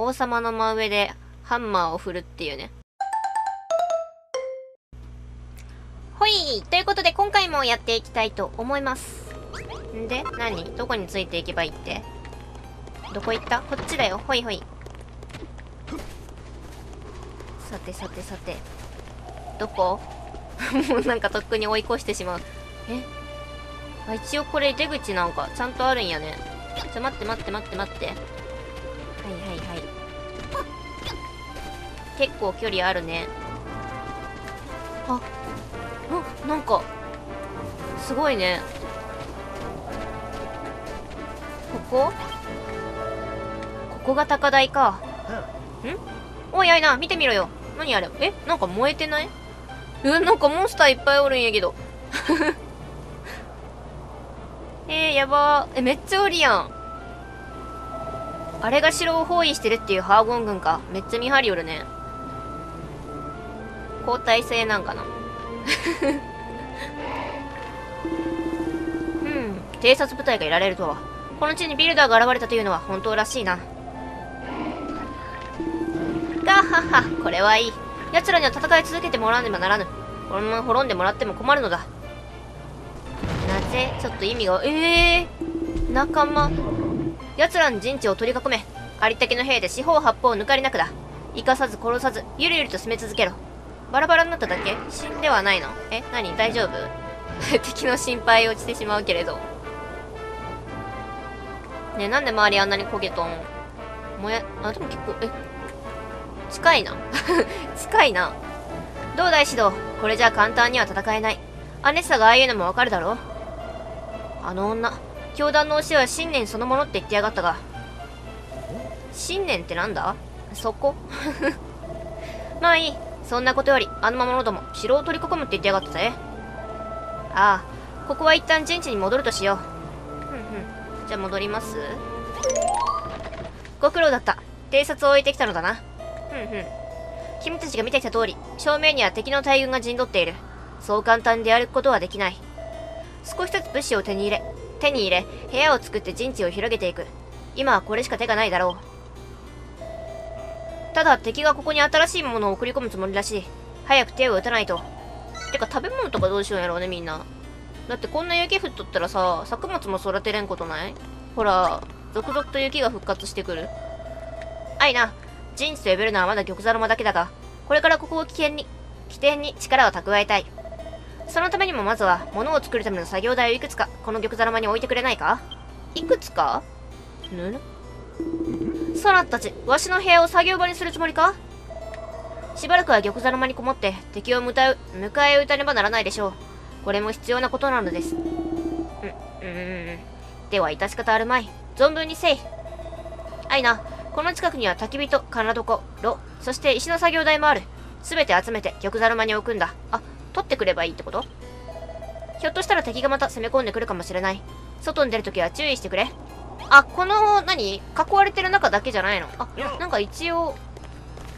王様の真上でハンマーを振るっていうね。ほいということで今回もやっていきたいと思います。んで何？どこについていけばいいって？どこ行った？こっちだよ。ほいほい。さてさてさて。どこ？もうなんかとっくに追い越してしまう。え？あ、一応これ出口なんかちゃんとあるんやね。ちょ、待って待って待って待って。はいはいはい。結構距離あるね。あ、あ、なんか、すごいね。ここ？ここが高台か。んおいあいな、見てみろよ。何あれ？え？なんか燃えてない？うん、なんかモンスターいっぱいおるんやけど。えー、やばー。え、めっちゃおりやん。あれが城を包囲してるっていうハーゴン軍か。めっちゃ見張りおるね。交代制なんかな。うん。偵察部隊がいられるとは。この地にビルダーが現れたというのは本当らしいな。ガッハッハ、これはいい。奴らには戦い続けてもらわねばならぬ。このまま滅んでもらっても困るのだ。なぜ？ちょっと意味が、ええー、仲間。奴らの陣地を取り囲め。ありったけの兵で四方八方抜かりなくだ。生かさず殺さず、ゆるゆると進め続けろ。バラバラになっただけ？死んではないの？え何？大丈夫？敵の心配落ちてしまうけれど。ね、なんで周りあんなに焦げとん？もや、あ、でも結構、え、近いな。近いな。どうだい、指導？これじゃ簡単には戦えない。アネッサがああいうのもわかるだろあの女、教団の教えは信念そのものって言ってやがったが。信念ってなんだ？そこ？まあいい。そんなことより、あの魔物ども、城を取り囲むって言ってやがったぜ。ああ、ここは一旦陣地に戻るとしよう。ふんふん。じゃあ戻ります？ご苦労だった。偵察を置いてきたのだな。ふんふん。君たちが見てきた通り、正面には敵の大軍が陣取っている。そう簡単で歩くことはできない。少しずつ物資を手に入れ、手に入れ、部屋を作って陣地を広げていく。今はこれしか手がないだろう。ただ、敵がここに新しいものを送り込むつもりらしい。早く手を打たないと。てか、食べ物とかどうしようやろうね、みんな。だってこんな雪降っとったらさ、作物も育てれんことない？ほら、続々と雪が復活してくる。あいな、陣地と呼べるのはまだ玉座の間だけだが、これからここを危険に、起点に力を蓄えたい。そのためにもまずは、物を作るための作業台をいくつか、この玉座の間に置いてくれないか？いくつか？ぬる？ソナたち、わしの部屋を作業場にするつもりか？しばらくは玉座の間にこもって、敵を迎え、迎え撃たねばならないでしょう。これも必要なことなのです。うん、うん。では、致し方あるまい。存分にせい。あいな、この近くには焚き火と金床、炉、そして石の作業台もある。すべて集めて玉座の間に置くんだ。あ、取ってくればいいってこと？ひょっとしたら敵がまた攻め込んでくるかもしれない。外に出るときは注意してくれ。あ、この、何？囲われてる中だけじゃないの？あ、なんか一応、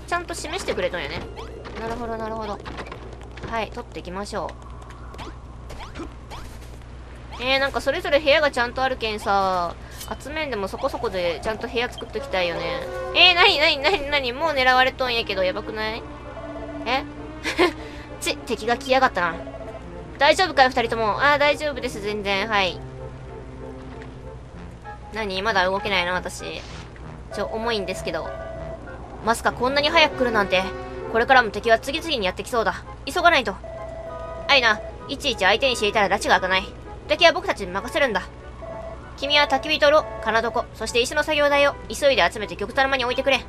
ちゃんと示してくれたんやね。なるほど、なるほど。はい、取っていきましょう。えー、なんかそれぞれ部屋がちゃんとあるけんさ、集めんでもそこそこでちゃんと部屋作っときたいよね。えー、なになになになにもう狙われとんやけど、やばくない？えち、敵が来やがったな。大丈夫かよ、二人とも。あー、大丈夫です、全然。はい。何？まだ動けないの私。ちょ、重いんですけど。まさかこんなに早く来るなんて。これからも敵は次々にやってきそうだ。急がないと。あいな、いちいち相手にしていたら拉致が開かない。敵は僕たちに任せるんだ。君は焚き火と炉、金床、そして石の作業台を急いで集めて極たの間に置いてくれ。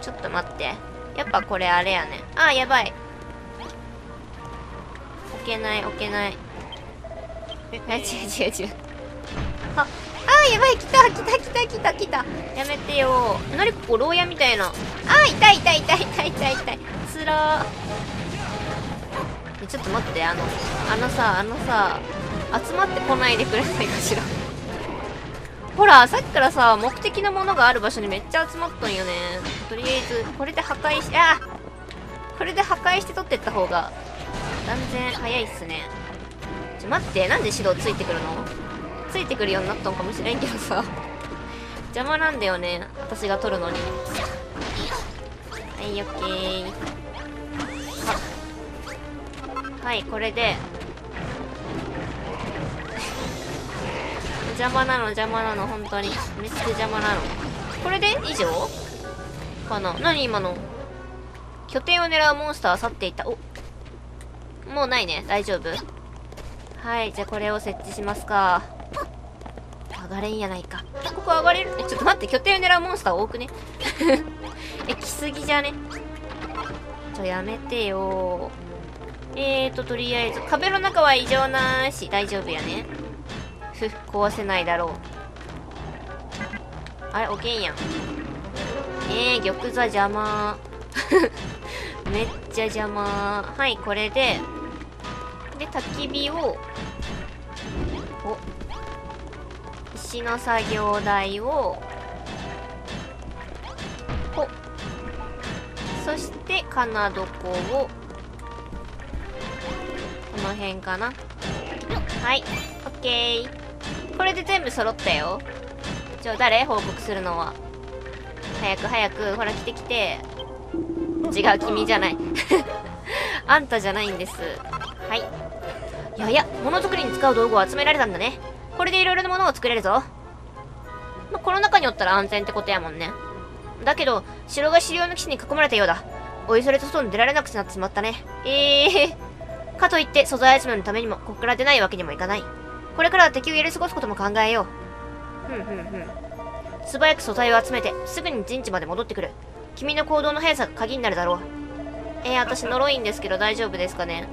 ちょっと待って。やっぱこれあれやね。あー、やばい。置けない、置けない。え、違う違う違う。あ、あー、やばい、来た、来た、来た、来た、来た。やめてよなにここ、牢屋みたいな。あー、痛い、痛い、痛い、痛い、痛い、痛い。つらー。ちょっと待って、あの、あのさ、あのさ、集まってこないでくれないかしらほら、さっきからさ、目的のものがある場所にめっちゃ集まっとんよね。とりあえず、これで破壊し、あこれで破壊して取ってった方が、断然早いっすね。ちょ、待って、なんで指導ついてくるの？ついてくるようになったんかもしれんけどさ。邪魔なんだよね私が取るのにはいオッケーはいこれで邪魔なの邪魔なの本当に。めっちゃ邪魔なの。これで以上？かな。何今の？拠点を狙うモンスターは去っていた。お。もうないね。大丈夫。はいじゃあこれを設置しますか。上がれんやないか。ここ上がれる？えちょっと待って。拠点を狙うモンスター多くね？え来すぎじゃね？ちょやめてよ。えーととりあえず。壁の中は異常なし。大丈夫やね。ふ壊せないだろう。あれ置けんやん。えー、玉座邪魔。めっちゃ邪魔。はいこれで。で焚き火をお石の作業台をほそしてかなどこをこの辺かな。はいオッケー。これで全部揃ったよ。じゃあ誰？報告するのは。早く早くほら来て来て。違う君じゃない。あんたじゃないんです。はい。いやいやものづくりに使う道具を集められたんだね。これでいろいろなものを作れるぞ。まあ、この中におったら安全ってことやもんね。だけど城が資料の騎士に囲まれたようだ。おいそれと外に出られなくなってしまったね。ええー、かといって素材集めのためにもここから出ないわけにもいかない。これからは敵をやり過ごすことも考えよう。ふんふんふん。素早く素材を集めて、すぐに陣地まで戻ってくる。君の行動の速さが鍵になるだろう。えー、私呪いんですけど大丈夫ですかね？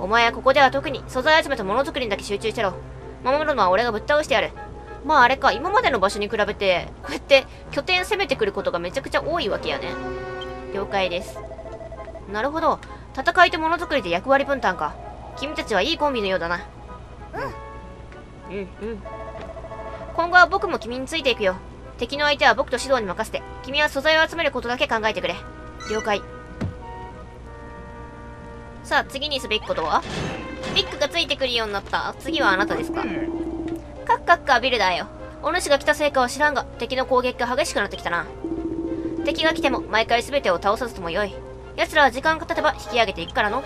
お前はここでは特に素材集めとものづくりにだけ集中してろ。守るのは俺がぶっ倒してやる。まああれか、今までの場所に比べて、こうやって拠点攻めてくることがめちゃくちゃ多いわけやね。了解です。なるほど。戦いとものづくりで役割分担か。君たちはいいコンビのようだな。うん。うんうん。今後は僕も君についていくよ。敵の相手は僕と指導に任せて。君は素材を集めることだけ考えてくれ。了解。さあ次にすべきことは？ビッグがついてくるようになった。次はあなたですか？カッカッカビルダーよ。お主が来たせいかは知らんが敵の攻撃が激しくなってきたな。敵が来ても毎回全てを倒さずともよい。奴らは時間が経てば引き上げていくからの。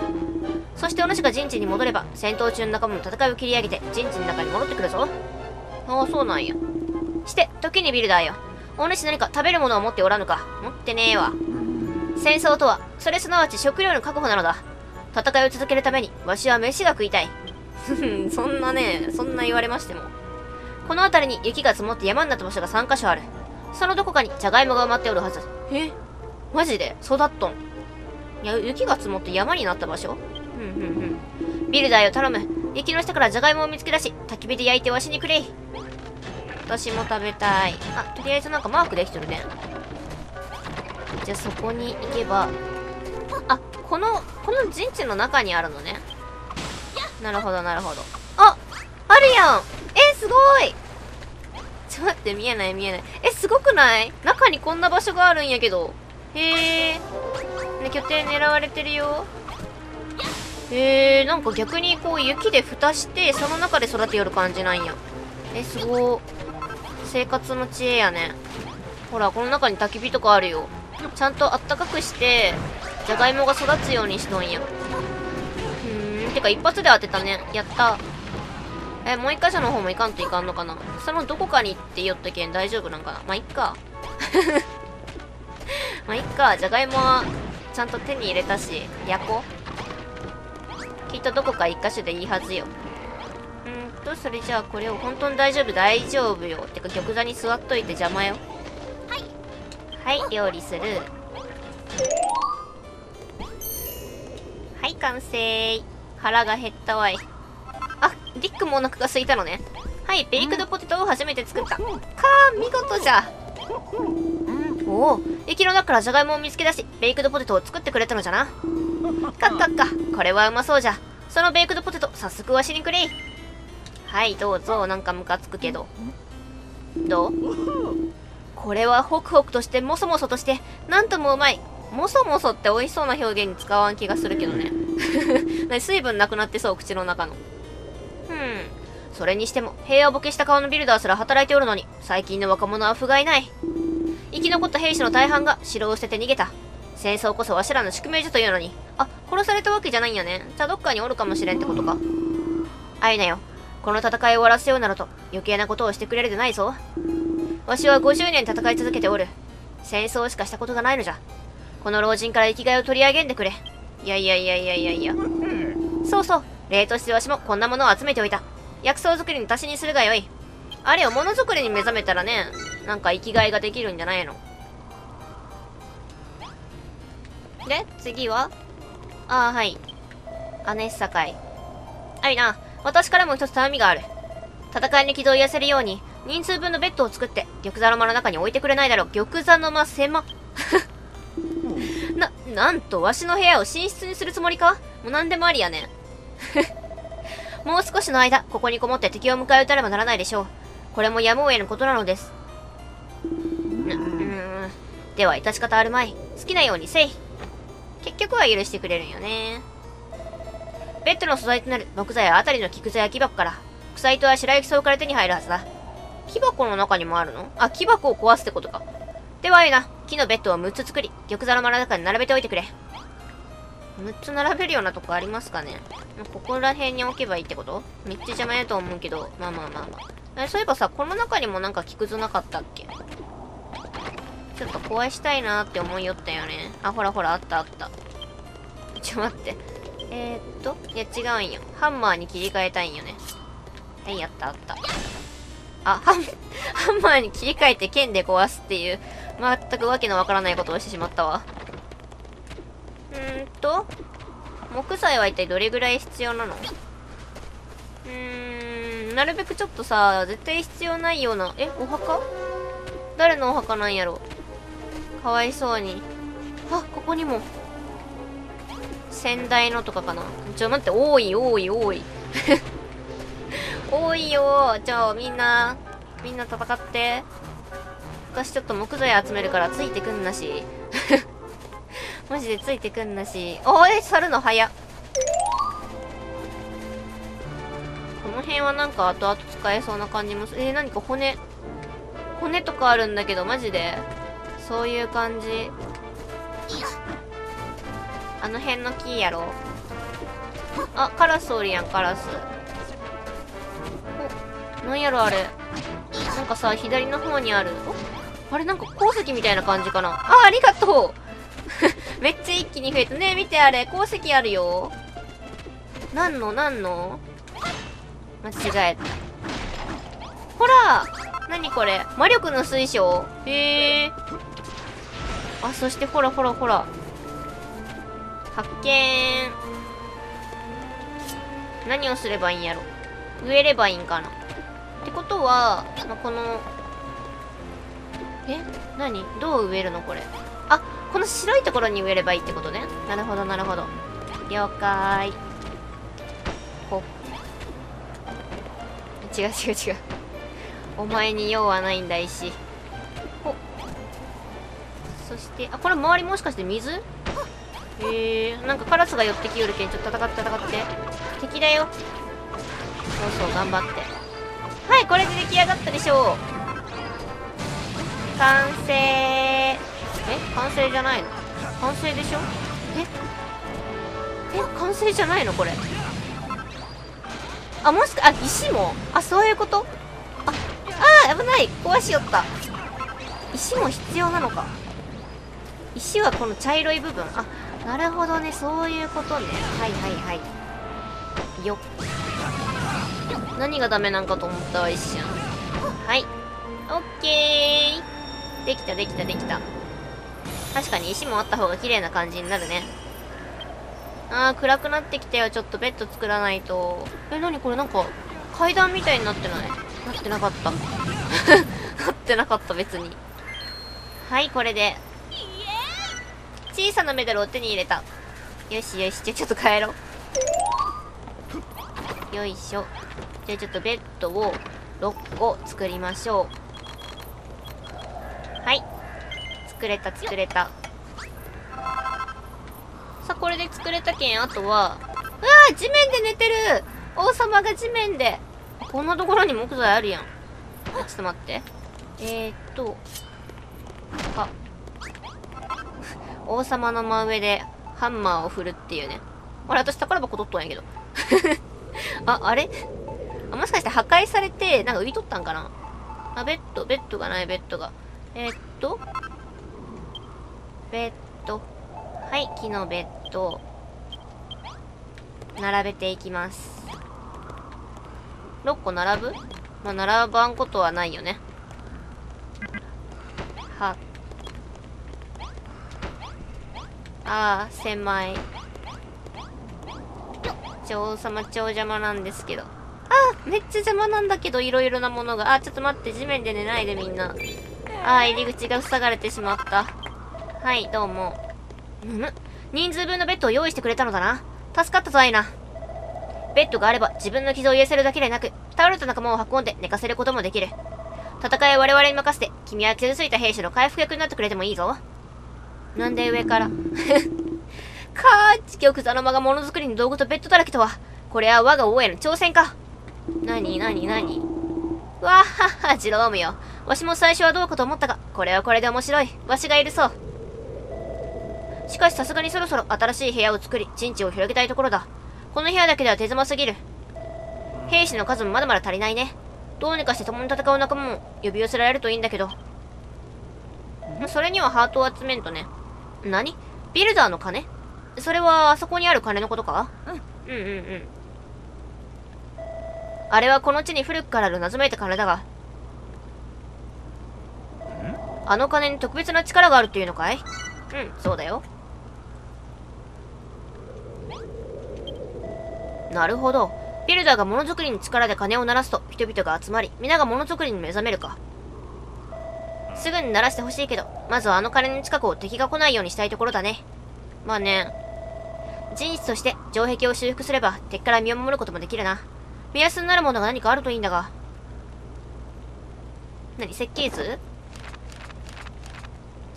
そしてお主が陣地に戻れば、戦闘中の仲間も戦いを切り上げて、陣地の中に戻ってくるぞ。ああ、そうなんや。して、時にビルダーよ。お主何か食べるものを持っておらぬか？持ってねえわ。戦争とは、それすなわち食料の確保なのだ。戦いを続けるために、わしは飯が食いたい。そんなね、そんな言われましても。この辺りに雪が積もって山になった場所が3カ所ある。そのどこかにジャガイモが埋まっておるはず。え？マジで？育っとん。いや、雪が積もって山になった場所？うんうんビルダーよ頼む。雪の下からじゃがいもを見つけ出し焚き火で焼いてわしにくれ。私も食べたい。あとりあえずなんかマークできてるね。じゃあそこに行けば。あこのこの陣地の中にあるのね。なるほどなるほど。ああるやん。えすごい。ちょっと待って見えない見えない。えすごくない？中にこんな場所があるんやけど。へえね拠点狙われてるよ。えー、なんか逆にこう雪で蓋してその中で育てよる感じなんや。えすご。生活の知恵やね。ほらこの中に焚き火とかあるよ。ちゃんとあったかくしてじゃがいもが育つようにしとんや。うんてか一発で当てたね。やった。えもう一箇所の方も行かんといかんのかな。そのどこかに行って言ったけん大丈夫なんかな。まあいっか。まあいっか。じゃがいもはちゃんと手に入れたし焼こう。きっとどこか一箇所でいいはずよ。うんとそれじゃあこれを本当に大丈夫大丈夫よ。てか玉座に座っといて邪魔よ。はい。はい料理する。はい完成。腹が減ったわい。あリックもお腹が空いたのね。はいベイクドポテトを初めて作った。かー見事じゃ。おお駅の中からじゃがいもを見つけ出しベイクドポテトを作ってくれたのじゃなかっかっかこれはうまそうじゃそのベイクドポテト早速わしにくれはいどうぞなん。かムカつくけどどうこれはホクホクとしてモソモソとしてなん。ともうまいモソモソって美味しそうな表現に使わん。気がするけどね水分なくなってそう口の中のうん。それにしても、平和ボケした顔のビルダーすら働いておるのに、最近の若者は不甲斐ない。生き残った兵士の大半が城を捨てて逃げた。戦争こそわしらの宿命所というのに。殺されたわけじゃないんやね。じゃあどっかにおるかもしれんってことか。あいなよ。この戦いを終わらせようなどと余計なことをしてくれるでないぞ。わしは50年戦い続けておる。戦争しかしたことがないのじゃ。この老人から生きがいを取り上げんでくれ。いやいやいやいやいやいや。そうそう。例としてわしもこんなものを集めておいた。薬草作りの足しにするがよい。あれよ、ものづくりに目覚めたらね、なんか生きがいができるんじゃないの。で、次は？ああ、はい。アネッサ会。あいな、私からも一つ頼みがある。戦いに軌道を痩せるように、人数分のベッドを作って、玉座の間の中に置いてくれないだろう。玉座の間狭。な、なんと、わしの部屋を寝室にするつもりか？もう何でもありやねん。もう少しの間、ここにこもって敵を迎え撃たねばならないでしょう。これもやむを得ぬことなのです。うん。では、致し方あるまい。好きなようにせい。結局は許してくれるんよね。ベッドの素材となる木材やあたりの木くずや木箱から、草糸や白雪草から手に入るはずだ。木箱の中にもあるの？あ、木箱を壊すってことか。では、いいな。木のベッドを6つ作り、玉座の真ん中に並べておいてくれ。6つ並べるようなとこありますかねここら辺に置けばいいってこと？めっちゃ邪魔やと思うけど、まあまあまあまあ。そういえばさ、この中にもなんか木くずなかったっけ？ちょっと壊したいなって思いよったよね。あ、ほらほら、あったあった。ちょ、待って。えー、っと、いや違うんよ。ハンマーに切り替えたいんよね。はい、やったあった。あ、ハン、ハンマーに切り替えて剣で壊すっていう、全くわけのわからないことをしてしまったわ。うーんと、木材は一体どれぐらい必要なの？うーん、なるべくちょっとさ、絶対必要ないような、え、お墓？誰のお墓なんやろかわいそうに。あ、ここにも。先代のとかかな。ちょ、待って、多い、多い、多い。多いよじゃ、みんな、みんな戦って。私ちょっと木材集めるからついてくんなし。マジでついてくんなし。おい、猿の早この辺はなんか後々使えそうな感じもする。えー、何か骨。骨とかあるんだけど、マジでそういう感じ。あの辺の木やろ。あ、カラスおるやん、カラス。お、なんやろあれ。なんかさ、左の方にある。おあれなんか鉱石みたいな感じかな。あ、ありがとう めっちゃ一気に増えた。ね見てあれ、鉱石あるよ。なんの？なんの？間違えた。ほら何これ？魔力の水晶へえ。あ、そしてほらほらほら。発見。何をすればいいんやろ。植えればいいんかな。ってことは、まあ、この、え？何？どう植えるのこれ？あ、この白いところに植えればいいってことね。なるほど、なるほど。了解。ほ違う違う違う。お前に用はないんだ石。して、あ、これ周りもしかして水？へえー、なんかカラスが寄ってきよるけん、ちょっと戦って戦って。敵だよ。そうそう、頑張って。はい、これで出来上がったでしょう。完成。え完成じゃないの？完成でしょ？え？え完成じゃないのこれ？あ、もしか、あ、石も？あ、そういうこと？ああ危ない壊しよった石も必要なのか石はこの茶色い部分。あなるほどね。そういうことね。はいはいはい。よっ。何がダメなんかと思ったわ一瞬はい。オッケー。できたできたできた。確かに石もあった方が綺麗な感じになるね。あー暗くなってきたよ。ちょっとベッド作らないと。え何これなんか階段みたいになってない？なってなかった。なってなかった別に。はいこれで。小さなメダルを手に入れた。よしよしじゃあちょっと帰ろう。よいしょ。じゃあちょっとベッドを6個作りましょう。はい。作れた作れた。さあこれで作れたけんあとはうわ地面で寝てる。王様が地面で。こんなところに木材あるやん。ちょっと待って。えー、っと。王様の真上でハンマーを振るっていうね。あれ、私宝箱取っとんやけど。あ、あれ？あ、もしかして破壊されて、なんか浮いとったんかな？あ、ベッド、ベッドがない、ベッドが。えー、っと。ベッド。はい、木のベッド。並べていきます。6個並ぶ？まあ、並ばんことはないよね。は。ああ、狭い女。王様超邪魔なんですけど。あめっちゃ邪魔なんだけど、いろいろなものが。あ、ちょっと待って、地面で寝ないでみんな。ああ入り口が塞がれてしまった。はい、どうも。むむ人数分のベッドを用意してくれたのだな。助かったぞ、アイナ。ベッドがあれば自分の傷を癒せるだけでなく、倒れた仲間を運んで寝かせることもできる。戦いを我々に任せて、君は傷ついた兵士の回復役になってくれてもいいぞ。なんで上から？かー地極ザの間がものづくりの道具とベッドだらけとは。これは我が王への挑戦か。なになになにわはは、ジロームよ。わしも最初はどうかと思ったが、これはこれで面白い。わしが許そう。しかしさすがにそろそろ新しい部屋を作り、陣地を広げたいところだ。この部屋だけでは手狭すぎる。兵士の数もまだまだ足りないね。どうにかして共に戦う仲間も呼び寄せられるといいんだけど。それにはハートを集めんとね。何？ビルダーの金？それはあそこにある金のことか？うん。うんうんうん。あれはこの地に古くからある謎めいた金だが。あの金に特別な力があるっていうのかい？うん、そうだよ。なるほど。ビルダーがものづくりに力で金を鳴らすと人々が集まり、皆がものづくりに目覚めるか。すぐに鳴らしてほしいけど、まずはあの金の近くを敵が来ないようにしたいところだね。まあね。事実として城壁を修復すれば敵から身を守ることもできるな。目安になるものが何かあるといいんだが。何設計図？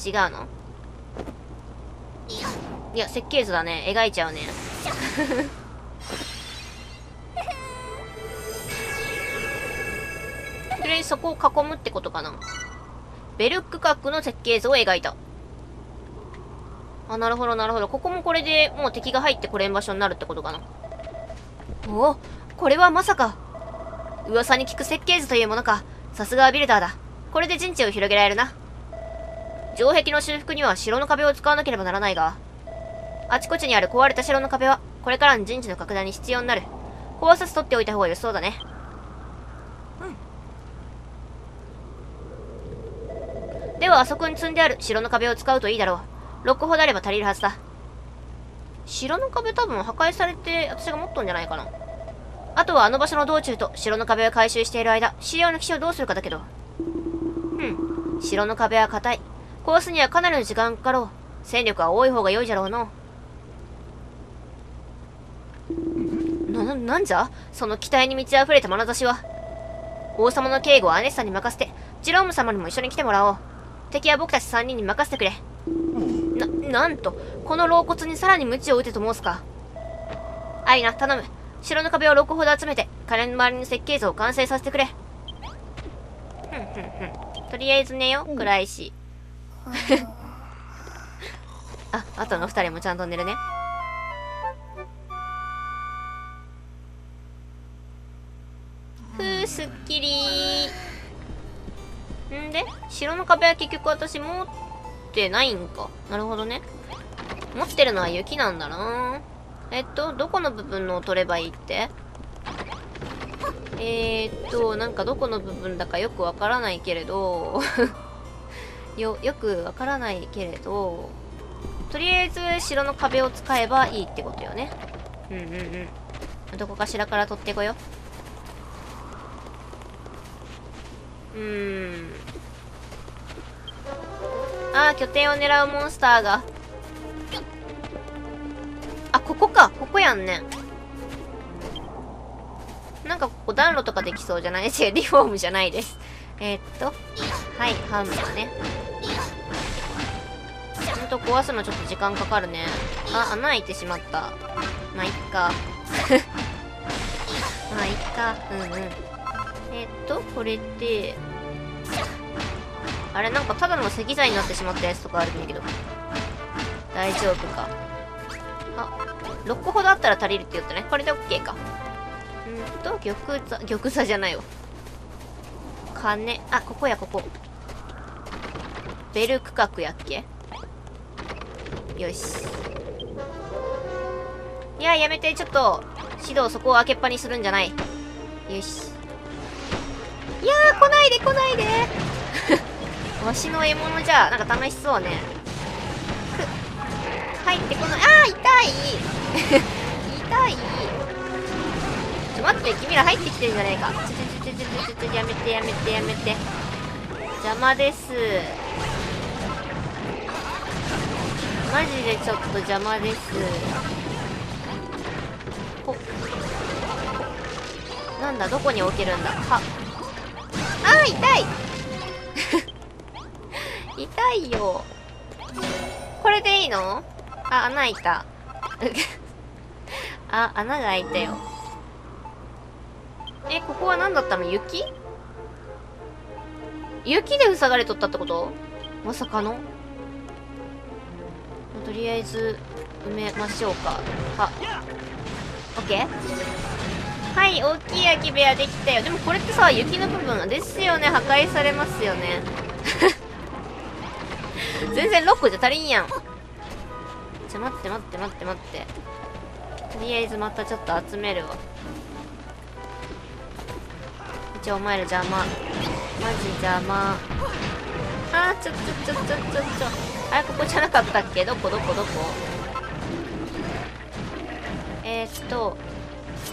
違うの？いや、設計図だね。描いちゃうね。とりあえずそこを囲むってことかな。ベルク角の設計図を描いた。あ、なるほど、なるほど。ここもこれでもう敵が入ってこれん場所になるってことかな。おお、これはまさか。噂に聞く設計図というものか。さすがはビルダーだ。これで陣地を広げられるな。城壁の修復には城の壁を使わなければならないが、あちこちにある壊れた城の壁は、これからの陣地の拡大に必要になる。壊さず取っておいた方が良さそうだね。はあそこに積んである城の壁を使うといいだろう。6個ほどあれば足りるはずだ。城の壁多分破壊されて私が持っとんじゃないかな。あとはあの場所の道中と城の壁を回収している間、資料の基地をどうするかだけど。うん。城の壁は硬い。壊すにはかなりの時間かかろう。戦力は多い方が良いじゃろうの。な、なんじゃ？その期待に満ち溢れた眼差しは。王様の警護はアネッサに任せて、ジローム様にも一緒に来てもらおう。敵は僕たち3人に任せてくれ。な、なんと、この老骨にさらに鞭を打てと申すか。アイナ、頼む。城の壁を6個ほど集めて、金の周りの設計図を完成させてくれ。ふんふんふん。とりあえず寝よ、暗いし。あ、あとの2人もちゃんと寝るね。ふう、すっきりんで城の壁は結局私持ってないんか。なるほどね。持ってるのは雪なんだなえっと、どこの部分のを取ればいいって？えー、っと、なんかどこの部分だかよくわからないけれど よ、よくわからないけれど、とりあえず城の壁を使えばいいってことよね。うんうんうん。どこかしらから取ってこよう。うん。ああ、拠点を狙うモンスターが。あ、ここか。ここやんね。なんかここ暖炉とかできそうじゃない？違う、リフォームじゃないです。えー、っと。はい、ハンマーね。ほんと壊すのちょっと時間かかるね。あ、穴開いてしまった。まあ、いっか。まあ、いっか。うんうん。えっと、これって、あれなんかただの石材になってしまったやつとかあるんだけど。大丈夫か。あ、6個ほどあったら足りるって言ったね。これで OK か。うんと、玉座、玉座じゃないわ。金、あ、ここや、ここ。ベル区画やっけ？よし。いや、やめて、ちょっと、指導そこを開けっぱにするんじゃない。よし。いやー、来ないで、来ないで わしの獲物じゃ、なんか楽しそうね。く入ってこない。あー、痛い 痛いちょ、待って、君ら入ってきてるんじゃないか。ちょちょちょちょちょちょちょ、やめて、やめて、やめて。邪魔です。マジでちょっと邪魔です。ほなんだ、どこに置けるんだ。は。あー、痛い 痛いよ。これでいいの？あ、穴開いた。あ、穴が開いたよ。え、ここは何だったの？雪？雪で塞がれとったってこと？まさかの？とりあえず、埋めましょうか。は。オッケー？はい、大きい空き部屋できたよ。でもこれってさ、雪の部分ですよね。破壊されますよね。全然6個じゃ足りんやん。ちょ、待って待って待って待って。とりあえずまたちょっと集めるわ。一応お前ら邪魔。マジ邪魔。あー、ちょ、ちょ、ちょ、ちょ、ちょ、ちょ。あれ、ここじゃなかったっけ？どこ？どこ？どこ？えー、っと、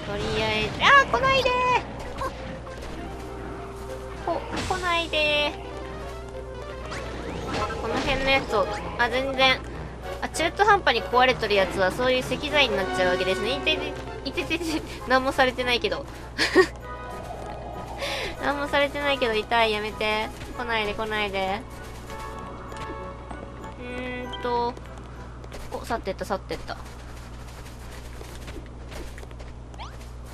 とりあえず、あー、来ないでーこ、来ないでーこの辺のやつを、あ、全然、あ、中途半端に壊れとるやつはそういう石材になっちゃうわけですね。いてて、いててて、何もされてないけど。何もされてないけど痛い、やめて。来ないで、来ないで。うーんと、お、去ってった、去ってった。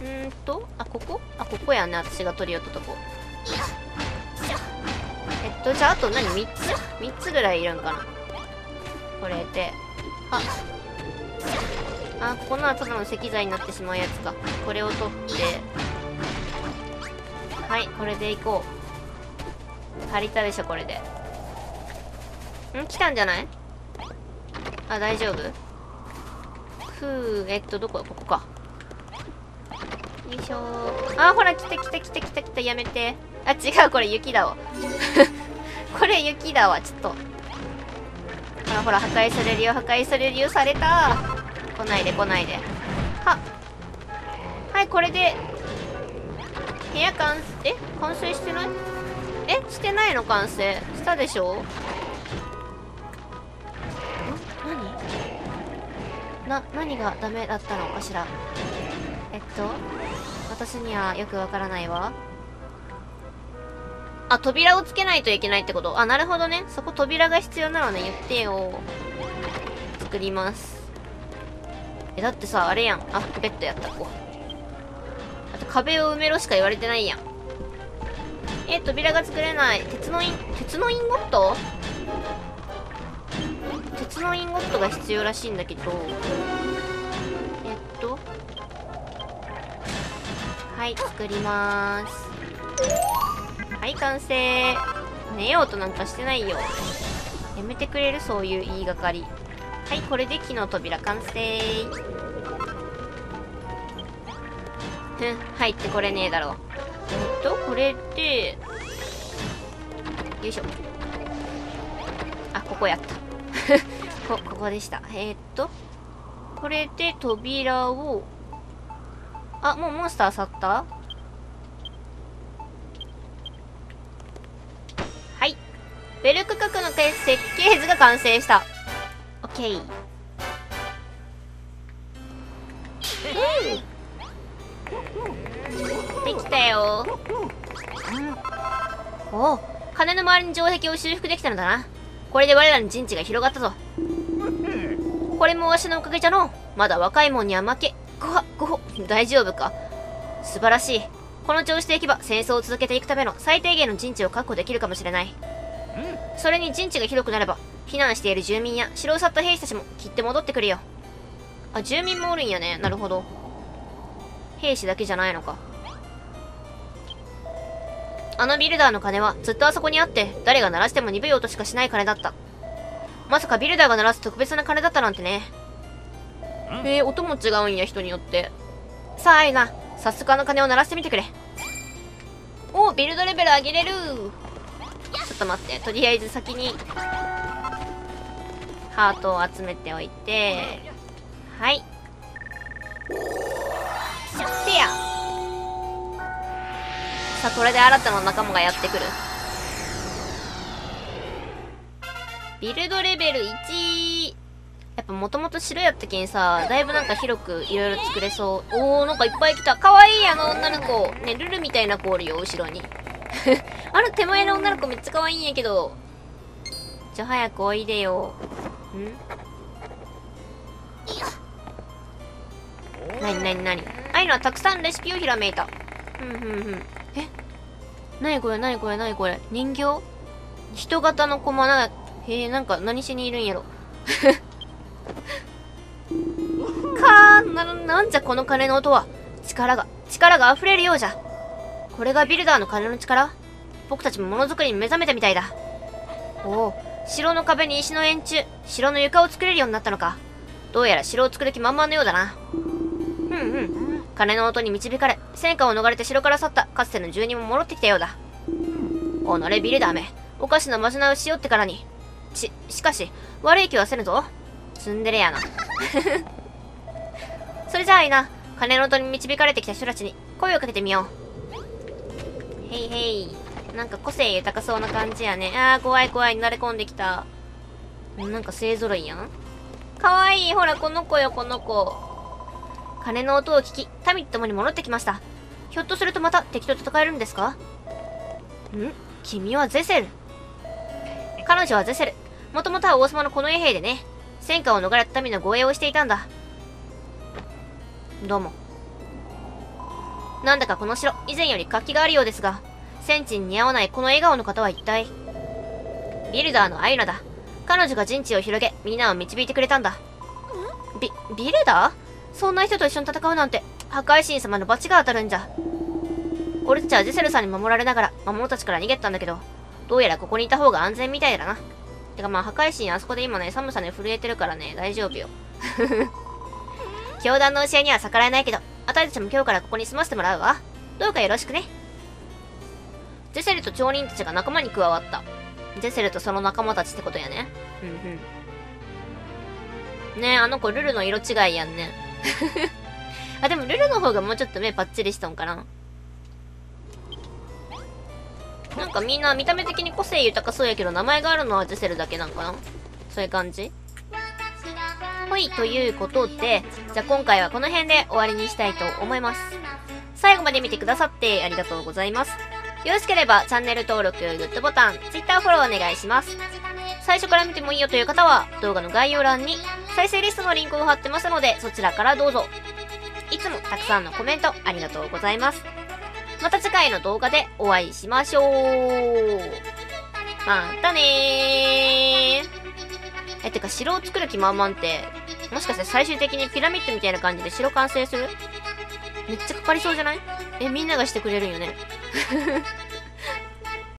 うんと、あ、ここ？あ、ここやね、私が取り寄ったとこ。えっと、じゃあ、あと何 ?3 つ ?3 つぐらいいるんかなこれで。あ、あ、ここのはただの石材になってしまうやつか。これを取って。はい、これでいこう。足りたでしょ、これで。ん？来たんじゃない？あ、大丈夫？ふう、えっと、どこ？ここか。よいしょー。あ、ほら、来た来た来た来た来た、やめて。あ、違う、これ雪だわ。これ雪だわ、ちょっと。ほらほら、破壊されるよ、破壊されるよ、された来ないで、来ないで。は。はい、これで、部屋完、え完成してない？えしてないの完成。したでしょ？何？な、何がダメだったのかしら？えっと、私にはよくわからないわ。あ、扉をつけないといけないってこと？あ、なるほどね。そこ扉が必要なのね。言ってよ。作ります。え、だってさ、あれやん。あ、ベッドやった、ここ。あと壁を埋めろしか言われてないやん。え、扉が作れない。鉄のイン、鉄のインゴット？鉄のインゴットが必要らしいんだけど。えっと？はい、作りまーす。はい、完成。寝ようとなんかしてないよ。やめてくれる？そういう言いがかり。はい、これで木の扉完成。ふん、入ってこれねえだろ。えっと、これって、よいしょ。あ、ここやった。こ、ここでした。えー、っと、これで扉を、あ、もうモンスター去った？はい。ベル区画の設計図が完成した。オッケー。できたよ。おお、金の周りに城壁を修復できたのだな。これで我らの陣地が広がったぞ。これもわしのおかげじゃの。まだ若いもんには負け。ごは、ごほ、大丈夫か？素晴らしい。この調子でいけば戦争を続けていくための最低限の陣地を確保できるかもしれない。それに陣地が広くなれば避難している住民や城を去った兵士たちもきっと戻ってくるよ。あ住民もおるんやね。なるほど。兵士だけじゃないのか。あのビルダーの鐘はずっとあそこにあって誰が鳴らしても鈍い音しかしない鐘だった。まさかビルダーが鳴らす特別な鐘だったなんてねえー、音も違うんや人によって。さあアイナ早速あの鐘を鳴らしてみてくれ。おビルドレベル上げれる。ちょっと待ってとりあえず先にハートを集めておいて。はい。せやさあこれで新たな仲間がやってくる。ビルドレベル1やっぱもともと白やったけんさ、だいぶなんか広くいろいろ作れそう。おー、なんかいっぱい来た。かわいいあの女の子。ね、ルルみたいな子おるよ、後ろに。あの手前の女の子めっちゃ可愛いんやけど。じゃあ早くおいでよ。ん？なになになにああいうのはたくさんレシピをひらめいた。ふんふんふん。え？なにこれなにこれなにこれ？人形？人型の駒な、へえ、なんか何しにいるんやろ。かーな、なんじゃこの鐘の音は。力が、力が溢れるようじゃ。これがビルダーの鐘の力？僕たちもものづくりに目覚めたみたいだ。おお、城の壁に石の円柱、城の床を作れるようになったのか。どうやら城を作る気満々のようだな。うんうん。鐘の音に導かれ、戦火を逃れて城から去ったかつての住人も戻ってきたようだ。おのれビルダーめ、おかしなまじなをしよってからに。し、しかし、悪い気はせぬぞ。ツンデレやな。それじゃあいいな。鐘の音に導かれてきた人たちに声をかけてみよう。へいへい。なんか個性豊かそうな感じやね。あー、怖い怖い。慣れ込んできた。なんか勢揃いやん。かわいい。ほら、この子よ、この子。鐘の音を聞き、民と共に戻ってきました。ひょっとするとまた敵と戦えるんですか？ん？君はゼセル。彼女はゼセル。もともとは王様の近衛兵でね。戦火を逃れた民の護衛をしていたんだ。どうも。なんだかこの城、以前より活気があるようですが、戦地に似合わないこの笑顔の方は一体ビルダーのアイナだ。彼女が陣地を広げ、みんなを導いてくれたんだ。ビ、ビルダー？そんな人と一緒に戦うなんて、破壊神様の罰が当たるんじゃ。俺たちはジェセルさんに守られながら、魔物たちから逃げたんだけど、どうやらここにいた方が安全みたいだな。てかまあ、破壊神あそこで今ね、寒さで震えてるからね、大丈夫よ。教団の教えには逆らえないけど、あたりたちも今日からここに住ませてもらうわ。どうかよろしくね。ジェセルと町人たちが仲間に加わった。ジェセルとその仲間たちってことやね。うんうん。ねえ、あの子ルルの色違いやんね。あ、でもルルの方がもうちょっと目パッチリしとんかな。なんかみんな見た目的に個性豊かそうやけど名前があるのはジェセルだけなんかな？そういう感じ？ほい、ということで、じゃあ今回はこの辺で終わりにしたいと思います。最後まで見てくださってありがとうございます。よろしければチャンネル登録、グッドボタン、Twitter フォローお願いします。最初から見てもいいよという方は動画の概要欄に再生リストのリンクを貼ってますのでそちらからどうぞ。いつもたくさんのコメントありがとうございます。また次回の動画でお会いしましょう。またねー。え、てか城を作る気満々って、もしかして最終的にピラミッドみたいな感じで城完成する？めっちゃかかりそうじゃない？え、みんながしてくれるんよね。